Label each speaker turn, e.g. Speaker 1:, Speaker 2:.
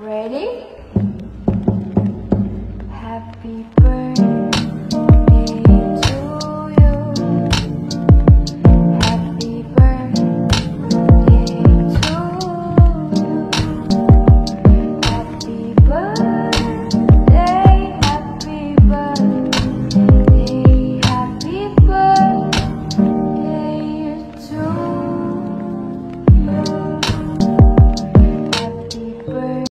Speaker 1: Ready?